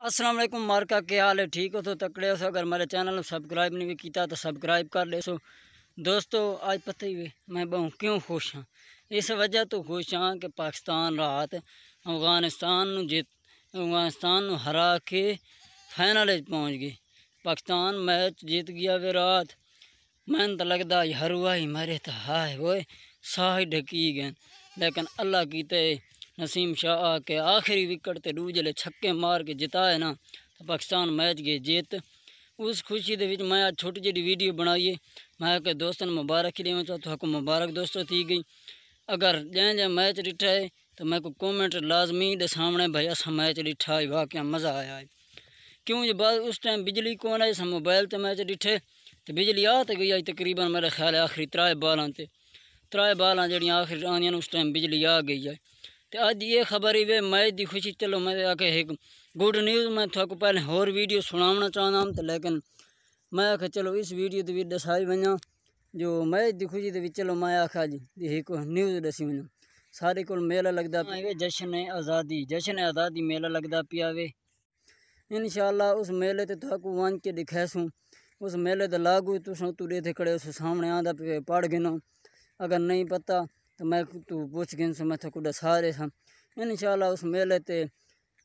असलम मार्का, क्या हाल है? ठीक हो तो तकड़े हो अगर मेरे चैनल सब्सक्राइब नहीं किया तो सब्सक्राइब कर ले सो। दोस्तों, आज पता ही मैं बहु क्यों खुश हाँ? इस वजह तो खुश हाँ कि पाकिस्तान रात अफ़गानिस्तान जित, अफ़गानिस्तान हरा के फाइनल पहुँच गई। पाकिस्तान मैच जीत गया वे रात। मैं तो लगता हरुआ ही मेरे तो हाय वो साह ढकी गए। लेकिन अल्लाह की नसीम शाह आके आखिरी विकट ते दूजले छक्के मार के जिताए ना तो पाकिस्तान मैच गए जीत। उस खुशी के मैं छोटी जी वीडियो बनाई है मैं के दोस्तों ने मुबारक ही देना चाहता तो मुबारक दोस्तों, थी गई। अगर जै जै मैच डिठा है तो मैं को कॉमेंट लाजमी दे सामने, भाई, असा मैच डिठा है वाकई मज़ा आया है। क्यों जो बाद उस टाइम बिजली कौन आई मोबाइल तो मैच डिठे तो बिजली आ तो गई आई तकरीबन मेरा ख्याल है आखिरी त्राए बालों से त्राए बाल जड़ियाँ आखिर आनियाँ उस टाइम बिजली आ गई है तो अज ये खबर ही वे मैच की खुशी चलो मैं आके एक गुड न्यूज़ मैं थोड़ा पहले होर वीडियो सुनावना चाहना तो लेकिन मैं आख चलो इस वीडियो के दसाई वजा जो मैच की खुशी के चलो मैं आखा जी एक न्यूज़ दसी वजा सारे को मेला लगता पे जश्न आज़ादी जश्न आज़ादी मेला लगता पिया वे। इन शाला उस मेले तो थाकू वन के दिखासूँ। उस मेले तो लागू तुस तुरे थे खड़े उस सामने आंदा पे पढ़ गिनो। अगर नहीं पता तो मैं तू पुछ गिन मैं थोड़ा तो सारे सा। इन उस मेले ते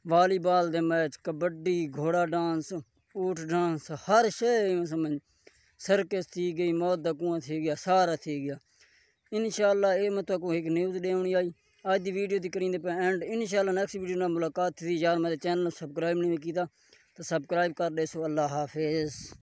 वॉलीबॉल दे मैच, कबड्डी, घोड़ा डांस, ऊट डांस, हर शे समझ सर्कस थी गई, मौत का कुआँ थी गया, सारा थी गया। इन ये मैं तो एक न्यूज़ देनी आई। अज की वीडियो की करी पे एंड। इन नैक्सट वीडियो ना मुलाकात थी। यार मेरे चैनल सब्सक्राइब नहीं किया तो सब्सक्राइब कर दे सो अल्लाह हाफिज़।